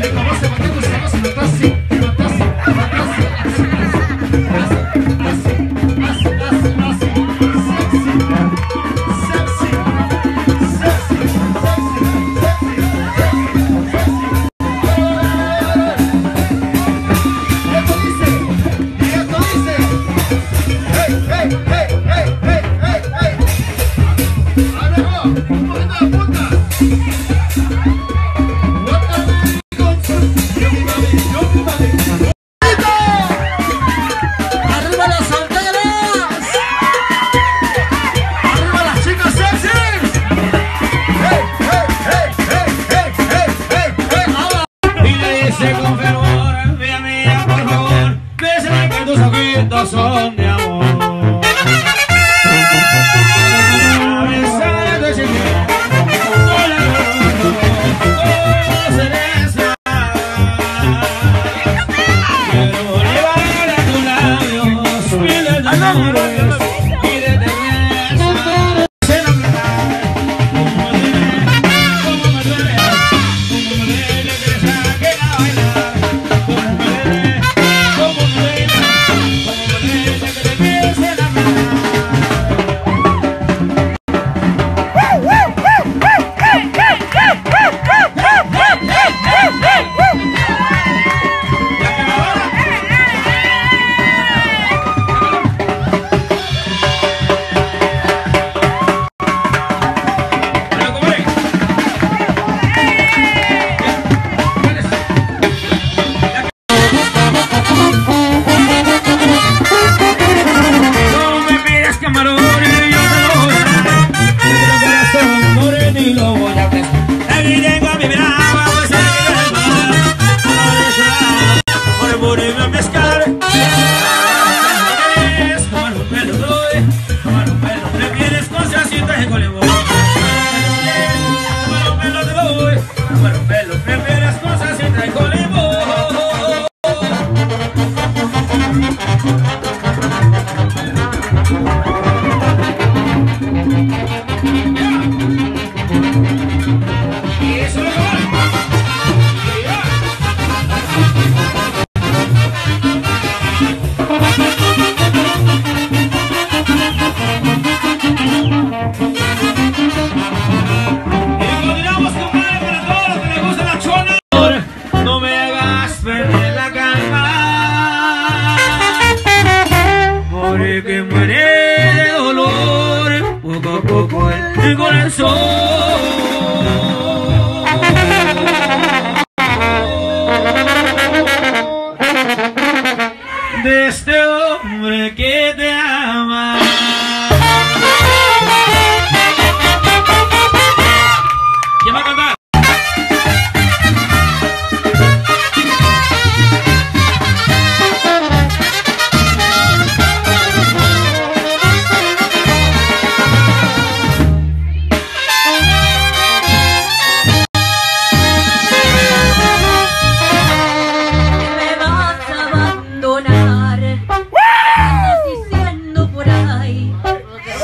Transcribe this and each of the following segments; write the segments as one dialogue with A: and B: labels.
A: Venga, vamos levantando, vamos a la taza. 来来 amor, me que muere de dolor, poco a poco el corazón.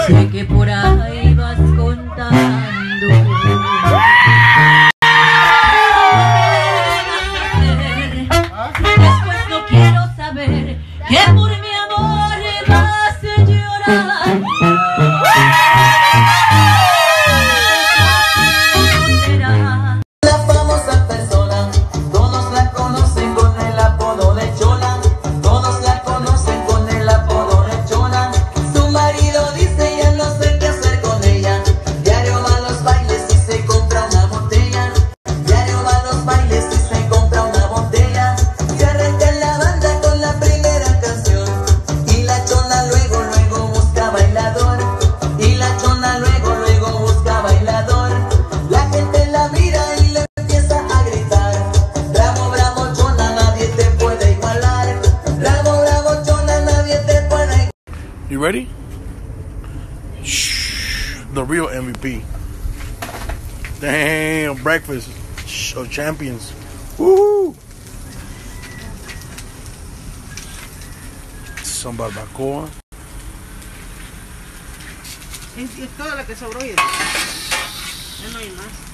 B: sé que por ahí vas contando. Después no quiero saber
C: qué
D: You ready? Shh, the real MVP. Damn, breakfast Shh, of champions. Woohoo! Some barbacoa.
E: Es, que sobró y no hay más.